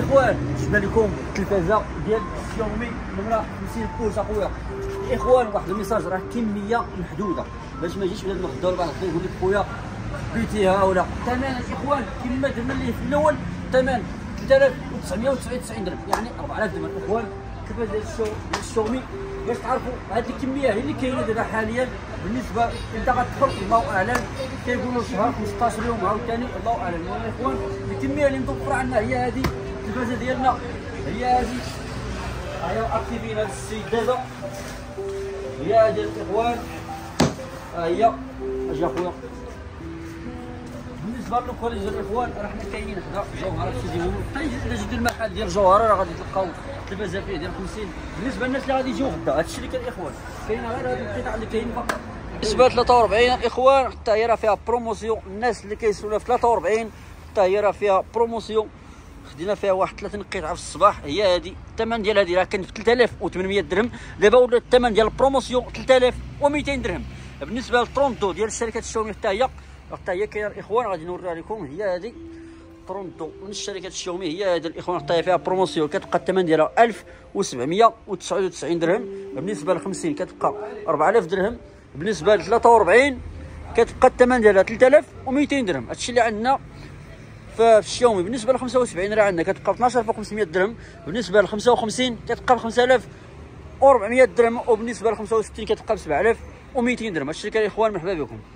الاخوان جبنا لكم التلفازه ديال شاومي نمره 50 بوز اخويا الاخوان واحد الميساج راه كميه محدوده باش ما يجيش بنادم خدام بعض يقول لك خويا بيتيها ولا ثمن الاخوان كما درنا ليه في الأول ثمن 3999 درهم يعني 4000 درهم الاخوان التلفازه ديال الشاومي باش تعرفوا هذه الكميه هي اللي كاينة دابا حاليا بالنسبة انت غتدخل الله أعلم. كيقولوا شهر 15 يوم عاوتاني الله أعلم. يا إخوان الكمية اللي متوفرة عندنا هي هذه. التلفازه ديالنا هي هذه. هيا اكتيفين هذا السيد دابا. هي هذه الإخوان. ها هي أجي اخويا بالنسبة للوكاليز الإخوان راه حنا كاينين حدا جوهره سيدي حتى الا جيت المحل ديال جوهره راه غادي تلقاو التلفازه فيه ديال 50 بالنسبة للناس اللي غادي يجيو غدا هادشي اللي كاين الاخوان كاين غير هاد القطع اللي كاين فقط. بالنسبة ل 43 الاخوان حتى هي راه فيها promotion. الناس اللي كيسولوا في 43 حتى هي راه فيها promotion. خدينا فيها واحد 30 قطعه في الصباح. هي هذه الثمن ديال هذه راه كان في 3800 درهم. دابا ولا الثمن ديال ال promotion 3200 درهم. بالنسبة لل trente-deux ديال الشركات الشاومي حتى هي حتى هي كاينة الإخوان غادي نوريها لكم هي هذه trente-deux من الشركات الشاومي هي هذه الإخوان حتى فيها promotion. كتبقى الثمن ديالها 1799 درهم. بالنسبة ل 50 كتبقى 4000 درهم. بالنسبة ل 43 كتبقى الثمن ديالها 3200 درهم. هادشي اللي عندنا في الشاومي بالنسبة ل 75 راه عندنا كتبقى ب 12500 درهم بالنسبة ل 55 كتبقى ب 5400 درهم وبالنسبة ل 65 كتبقى ب 7200 درهم. هادشي كاين الاخوان مرحبا بكم.